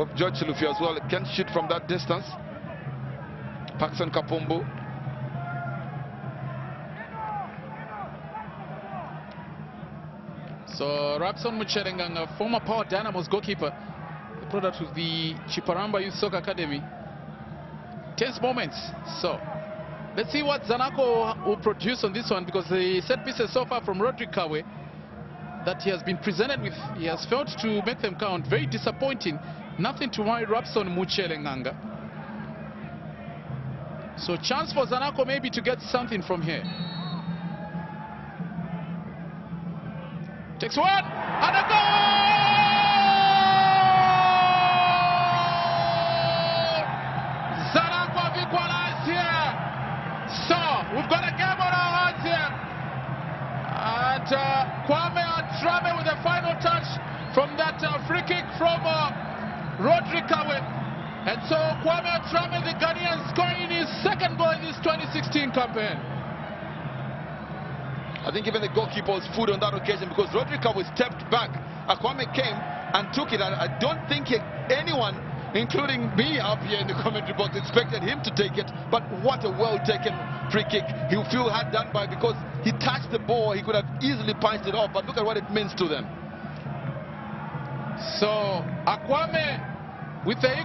of George Lufia as well. Can shoot from that distance. Paxson Kapumbu. So Rapson Mucherenganga, former Power Dynamos goalkeeper, product of the Chiparamba Youth Soccer Academy. Tense moments. So let's see what Zanaco will produce on this one because the set pieces so far from Rodrick Kabwe that he has been presented with, he has failed to make them count. Very disappointing. Nothing to worry Rapson Mucherenganga. So chance for Zanaco maybe to get something from here. Takes one and a goal! Zanaco have equalized here. So we've got a game on our hands here. And uh, Kwame Attram with the final touch from that uh, free kick from uh, Rodri Kabwe. And so Kwame Attram, the Ghanaian, scoring his second goal in this 2016 campaign. I think even the goalkeeper was food on that occasion because Rodrigo was stepped back. Akwame came and took it. I, I don't think anyone, including me up here in the commentary box, expected him to take it. But what a well-taken free kick. He'll feel hard done by because he touched the ball. He could have easily punched it off. But look at what it means to them. So Akwame with the